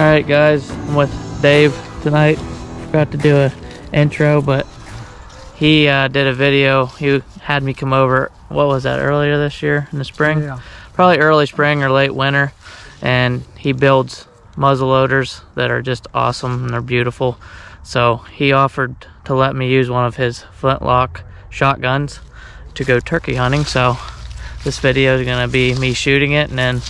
All right, guys, I'm with Dave tonight. Forgot to do a intro, but he uh, did a video. He had me come over. What was that? Earlier this year in the spring? Yeah. Probably early spring or late winter. And he builds muzzle loaders that are just awesome and they're beautiful. So he offered to let me use one of his flintlock shotguns to go turkey hunting. So this video is going to be me shooting it and then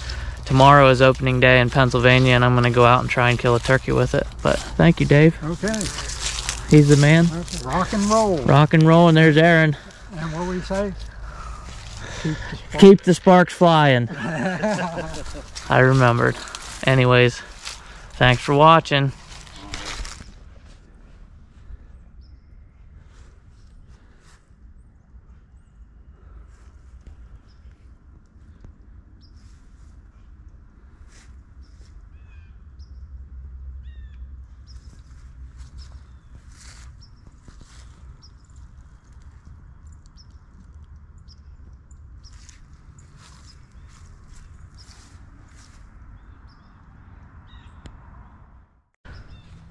tomorrow is opening day in Pennsylvania and I'm going to go out and try and kill a turkey with it. But thank you, Dave. Okay. He's the man. Rock and roll. Rock and roll and there's Aaron. And what do we say? Keep the. Keep the sparks flying. I remembered. Anyways, thanks for watching.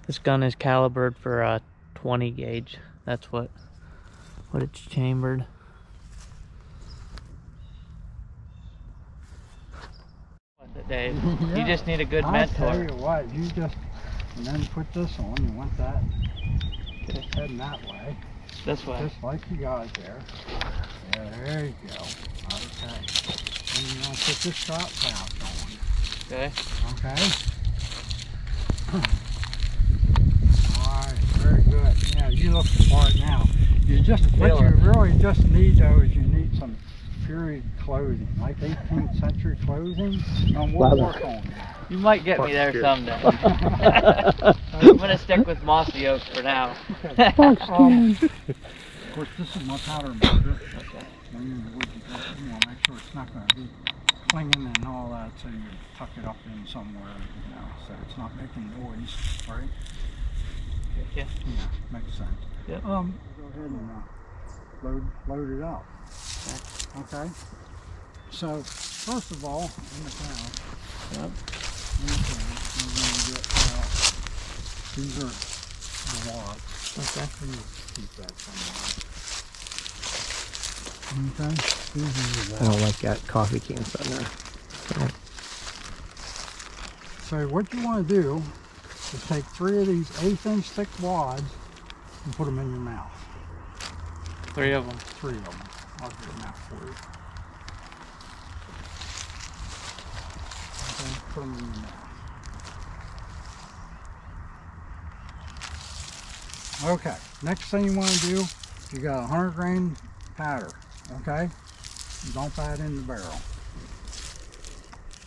This gun is calibered for a 20 gauge. That's what what it's chambered. Dave? You just need a good I tell mentor. you what, you just, and then put this on, you want that, it's heading that way, This way. just like you got there. Yeah, there you go. Okay. And you want to put this shot pouch on, Okay. okay? Alright, very good. Yeah, you look the part now. You just, what you really just need though is you need some period clothing, like 18th century clothing, and we'll work on it. You might get me there someday. I'm gonna stick with mossy oak for now. Um, Of course, this is my powder motor. When you, would you, you know, make sure it's not going to be clinging and all that, so you tuck it up in somewhere, you know, so it's not making noise, right? Yeah. Yeah, makes sense. Um, go ahead and uh, load, load it up. Okay. So, first of all, in the pouch, Yep. we're going to get, uh, these are the lots. Okay. Keep that somewhere. Okay, these are I don't like that coffee can sitting there. So what you want to do is take three of these eighth inch thick wads and put them in your mouth. Three of them. Three of them. I'll get them out for you. Okay, put them in your mouth. Okay, next thing you want to do, you got a 100 grain powder, okay? Dump that in the barrel.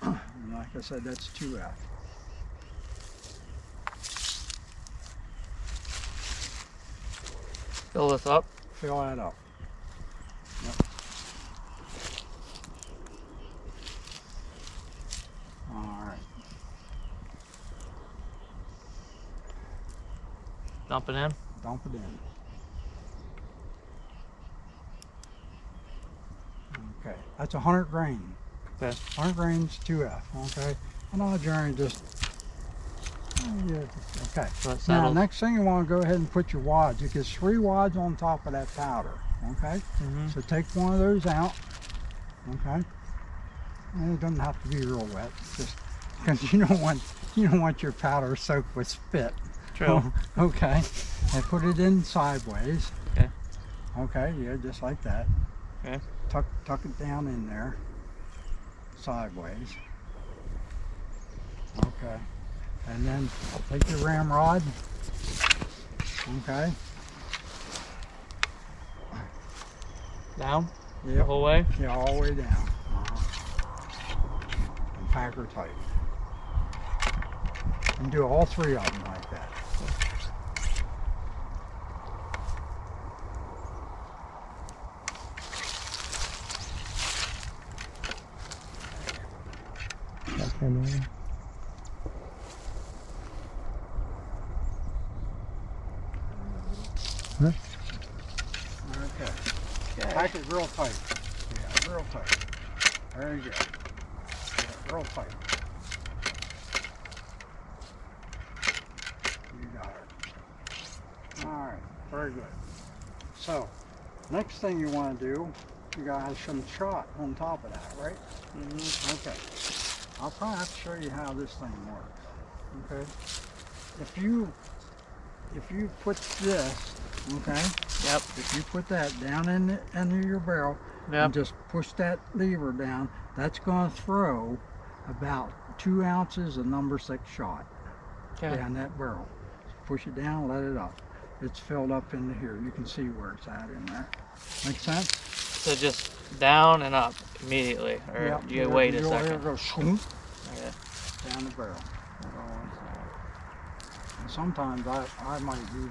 And like I said, that's 2F. Fill this up. Fill that up. Yep. All right. Dump it in. Dump it in. Okay, that's 100 grain. Okay. 100 grains, 2F, okay? And I'll generally just, okay. So Now, next thing you want to go ahead and put your wads. It gets three wads on top of that powder, okay? Mhm. So take one of those out, okay? And it doesn't have to be real wet, just because you don't want you don't want your powder soaked with spit. True. okay. And put it in sideways. Okay. Okay, yeah, just like that. Okay. Tuck tuck it down in there. Sideways. Okay. And then take your ramrod. Okay. Down the whole way. Yeah, all the way down. Uh-huh. And pack her tight. And do all three of them like that. Okay, Huh? Okay. Yeah. Pack it real tight. Yeah, real tight. There you go. Yeah, real tight. You got it. Alright, very good. So, next thing you want to do, you got to have some shot on top of that, right? Mm -hmm. Okay. I'll probably have to show you how this thing works. Okay. If you if you put this okay, Yep. if you put that down in the, into your barrel and just push that lever down, that's going to throw about two ounces of number six shot Okay. down that barrel. Push it down, let it up. It's filled up into here. You can see where it's at in there. Make sense? So just down and up immediately, or do you wait a second? goes swoop, Okay. down the barrel. And sometimes I, I might even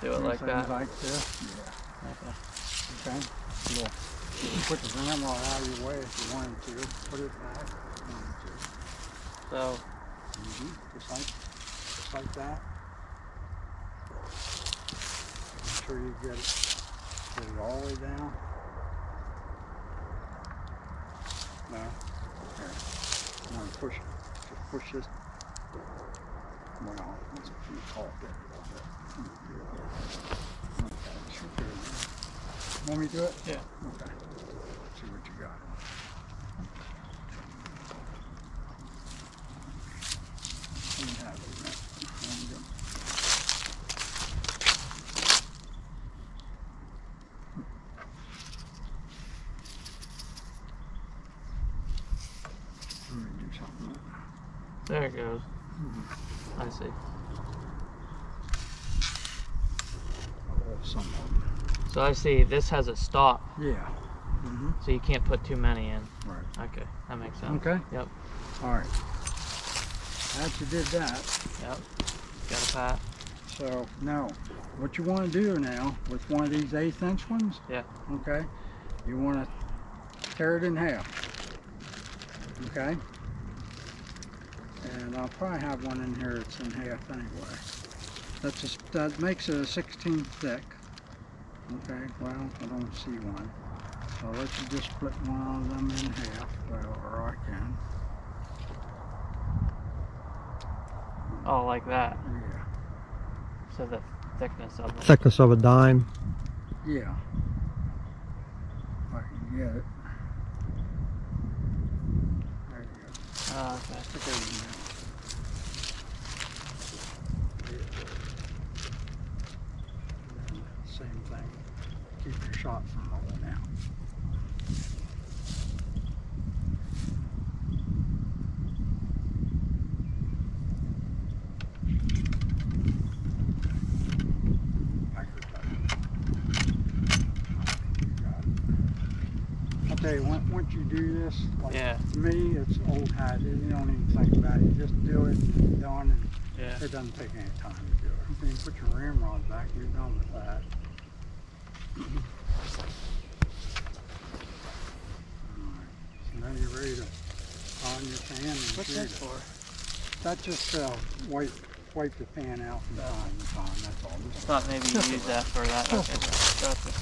Do it like that. like this. Yeah. Okay. Okay. You'll you put the ramrod out of your way if you wanted to. Put it back. if you wanted to. So Mhm, Just like, just like that. Make sure you get it, get it all the way down. No. Here. I'm gonna push, just push this. Well, let's you call it there a little bit. Okay, should do it. Want me to do it? Yeah. Okay. Let's See what you got. Let have it goes. There you go. Let me do something. there it goes. I see. Some of them. So I see this has a stop, Yeah. Mm-hmm. so you can't put too many in. Right. Okay, that makes sense. Okay? Yep. All right. After you did that, Yep. Got a pat. So now, what you want to do now with one of these eighth inch ones? Yeah. Okay. You want to tear it in half. Okay. And I'll probably have one in here that's in half anyway. That's a, s- that makes it a 16 thick. Okay. Well, I don't see one. So I'll let you just split one of them in half. Well, or I can. Oh, like that. Yeah. So the thickness of it. Thickness of a dime. Yeah. If I can get it. There Same thing. Keep your shot from rolling out. I heard that. I'll tell you, once, once you do this, like Yeah. me, it's old hat. You don't even think about it. You just do it and done, and Yeah. it doesn't take any time to do it. You put your ramrod back, you're done with that. Alright, So now you're ready to on your pan and What's this it. for? That just uh, wipe wipe the pan out from time to time. That's all. I Just thought maybe you used that for that. Okay. Gotcha.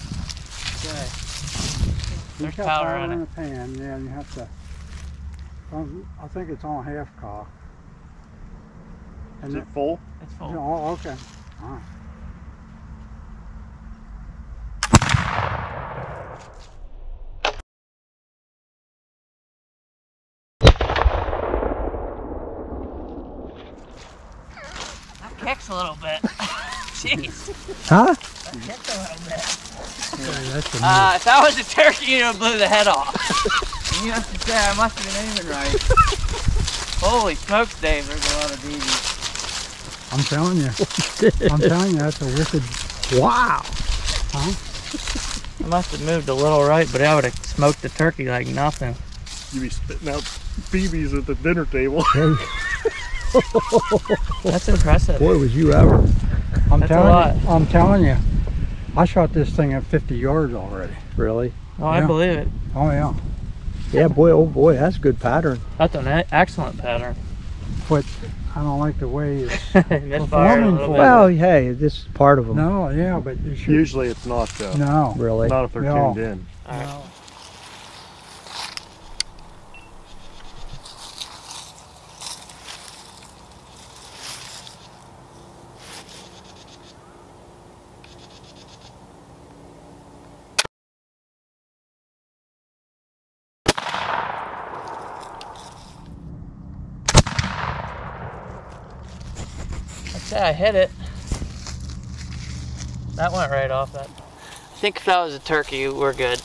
Okay. You There's got powder in in it. the pan, yeah, and you have to. Um, I think it's on half cock. And Is then, it full? It's full. oh, okay. All right. That kicks a little bit. Jeez. Huh? Kicked a little bit. Okay, that's the Uh, if that was a turkey, it would have blew the head off. and you have to say I must have been aiming right. Holy smokes, Dave, there's a lot of BBs. I'm telling you. I'm telling you, that's a wicked. Wow. Huh? I must have moved a little right, but I would have smoked the turkey like nothing. You'd be spitting out BBs at the dinner table. That's impressive. Boy, was you ever. I'm That's a telling lot. you. I'm telling you. I shot this thing at 50 yards already. Really? Oh, I believe it. Oh yeah. Yeah, boy, oh boy, that's a good pattern. That's an e- excellent pattern. But I don't like the way it's. Misfired Performing little for- bit. Well, hey, this is part of them. no, yeah, but you should. Usually it's not though. No. Really? Not if they're No. tuned in. No. Say I hit it. That went right off that. I think if that was a turkey, we're good.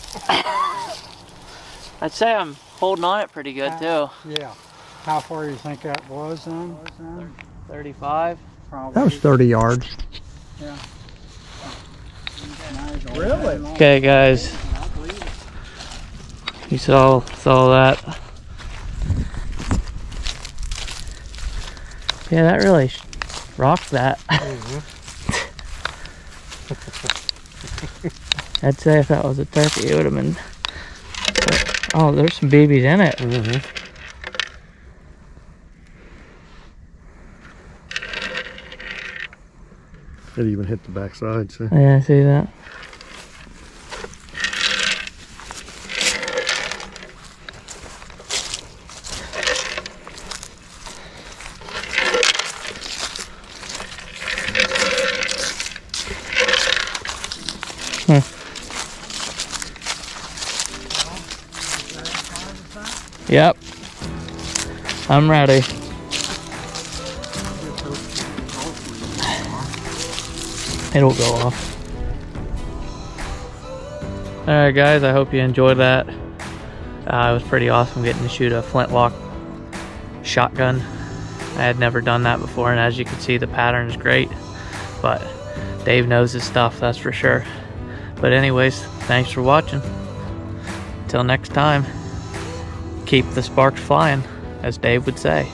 I'd say I'm holding on it pretty good too. Yeah. How far do you think that was then? 35. Probably. That was 30 yards. Yeah. Really? Okay, guys. You saw saw that. Yeah, that really rocked that. Mm-hmm. I'd say if that was a turkey, it would have been. Oh, there's some babies in it. Mm-hmm. It even hit the backside, so. Yeah, I see that. Yep. I'm ready. It'll go off. Alright guys, I hope you enjoyed that. Uh, it was pretty awesome getting to shoot a flintlock shotgun. I had never done that before and as you can see the pattern is great. But Dave knows his stuff, that's for sure. But anyways, thanks for watching. Till next time, keep the sparks flying, as Dave would say.